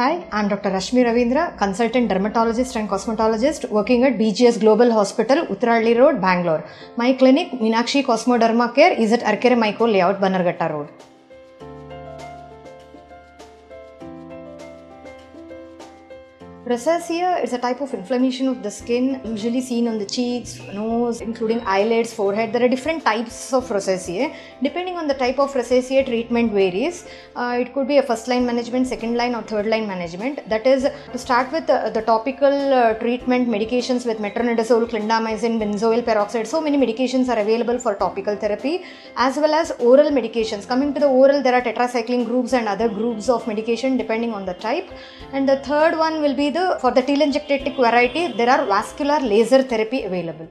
Hi, I'm Dr. Rashmi Ravindra, consultant dermatologist and cosmetologist working at BGS Global Hospital, Uttaralli Road, Bangalore. My clinic, Meenakshi Cosmoderma Care, is at Arkere Maiko Layout, Bannerghatta Road. Rosacea is a type of inflammation of the skin, usually seen on the cheeks, nose, including eyelids, forehead. There are different types of rosacea. Depending on the type of rosacea, treatment varies. Uh, it could be a first line management, second line, or third line management. That is, to start with uh, the topical uh, treatment medications with metronidazole, clindamycin, benzoyl peroxide. So many medications are available for topical therapy, as well as oral medications. Coming to the oral, there are tetracycline groups and other groups of medication depending on the type. And the third one will be the for the telangiectatic variety, there are vascular laser therapy available.